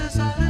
kisses are